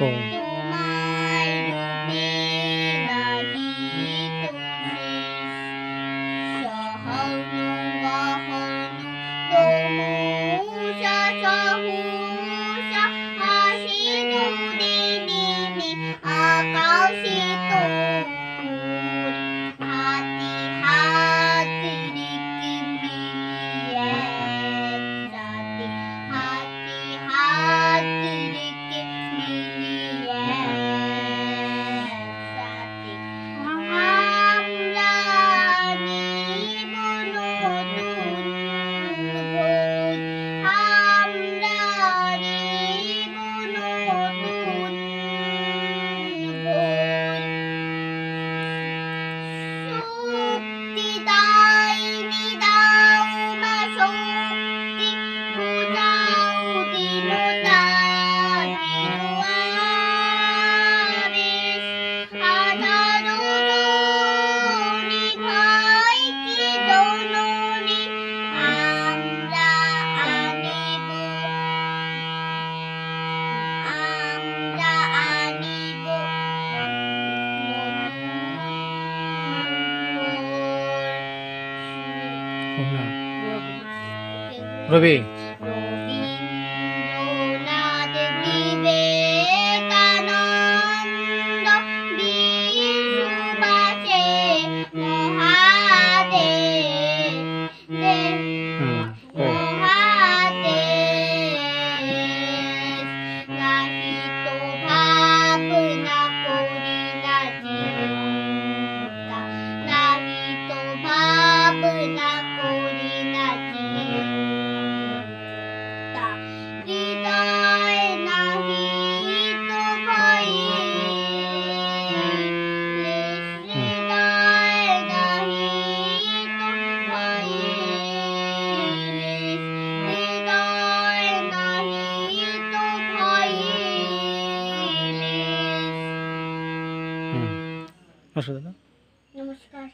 home. রবি। আসো দাদা নমস্কার।